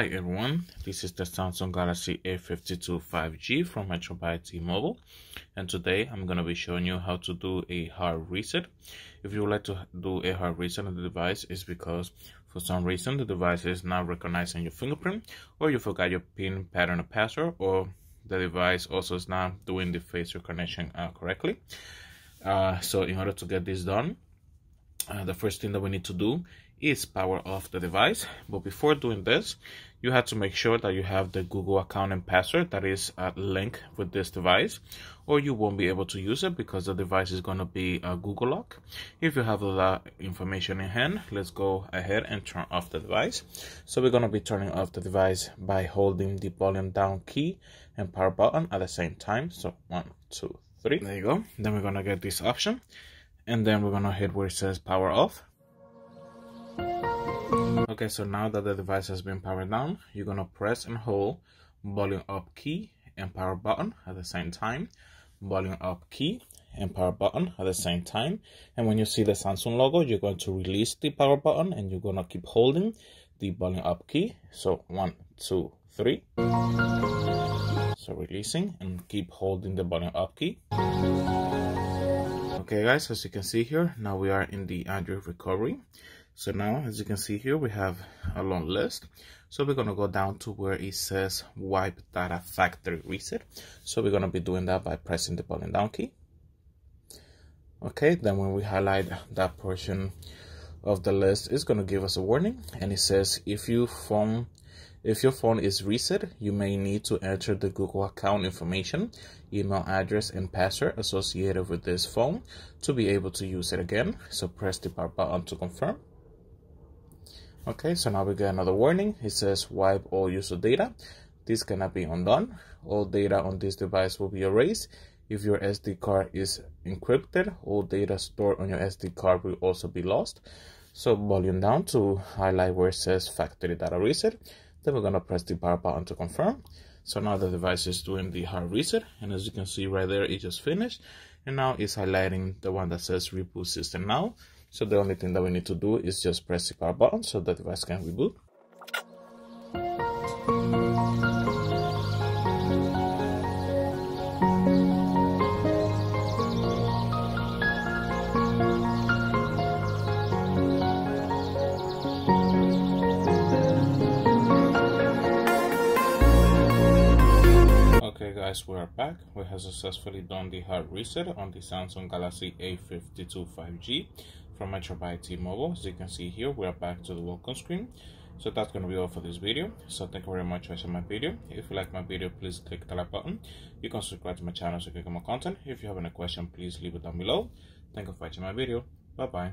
Hi everyone, this is the Samsung Galaxy A52 5G from Metro by T-Mobile and today I'm going to be showing you how to do a hard reset. If you would like to do a hard reset on the device it's because for some reason the device is not recognizing your fingerprint or you forgot your PIN pattern or password or the device also is not doing the face recognition uh, correctly. Uh, so in order to get this done, uh, the first thing that we need to do is power off the device. But before doing this you have to make sure that you have the google account and password that is uh, linked with this device or you won't be able to use it because the device is going to be a google lock. If you have that information in hand let's go ahead and turn off the device. So we're going to be turning off the device by holding the volume down key and power button at the same time. So one two three. There you go. Then we're going to get this option and then we're to hit where it says power off Okay, so now that the device has been powered down, you're gonna press and hold volume up key and power button at the same time, volume up key and power button at the same time. And when you see the Samsung logo, you're going to release the power button and you're gonna keep holding the volume up key. So one, two, three. So releasing and keep holding the volume up key. Okay guys, as you can see here, now we are in the Android recovery. So now, as you can see here, we have a long list. So we're going to go down to where it says wipe data factory reset. So we're going to be doing that by pressing the volume down key. Okay, then when we highlight that portion of the list, it's going to give us a warning. And it says if you phone if your phone is reset, you may need to enter the Google account information, email address, and password associated with this phone to be able to use it again. So press the power button to confirm. Okay, so now we get another warning. It says wipe all user data. This cannot be undone. All data on this device will be erased. If your SD card is encrypted, all data stored on your SD card will also be lost. So volume down to highlight where it says factory data reset. Then we're gonna press the power button to confirm. So now the device is doing the hard reset. And as you can see right there, it just finished. And now it's highlighting the one that says reboot system now. So the only thing that we need to do is just press the power button so the device can reboot. Okay guys, we are back. We have successfully done the hard reset on the Samsung Galaxy A52 5G from Metro by T-Mobile. As you can see here, we are back to the welcome screen. So that's going to be all for this video. So thank you very much for watching my video. If you like my video, please click the like button. You can subscribe to my channel so you can get more content. If you have any question, please leave it down below. Thank you for watching my video. Bye-bye.